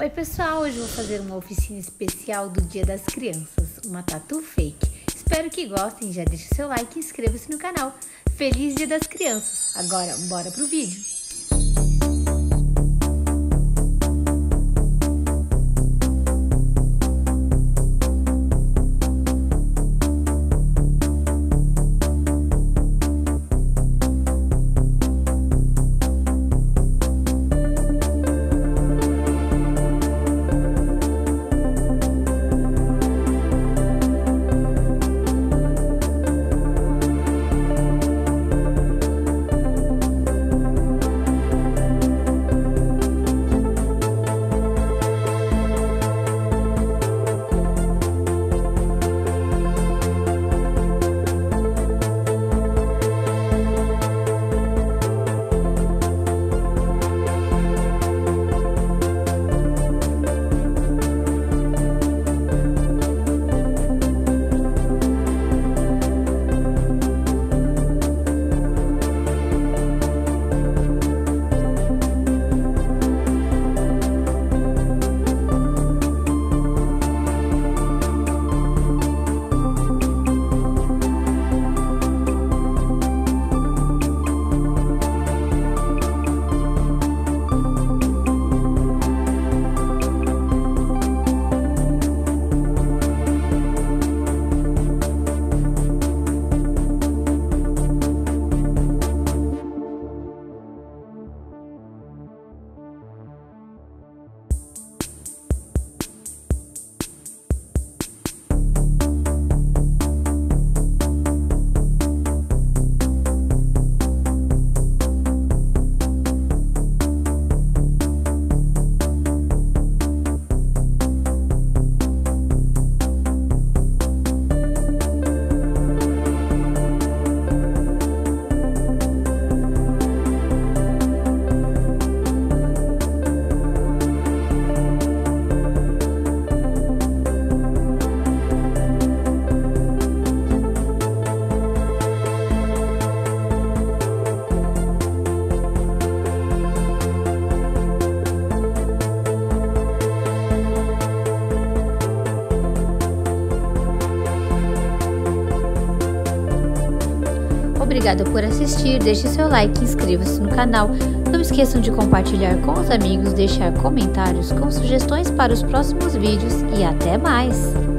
Oi pessoal, hoje vou fazer uma oficina especial do Dia das Crianças, uma tatu fake. Espero que gostem, já deixe seu like e inscreva-se no canal. Feliz Dia das Crianças! Agora, bora pro vídeo! Obrigada por assistir, deixe seu like inscreva-se no canal. Não esqueçam de compartilhar com os amigos, deixar comentários com sugestões para os próximos vídeos e até mais!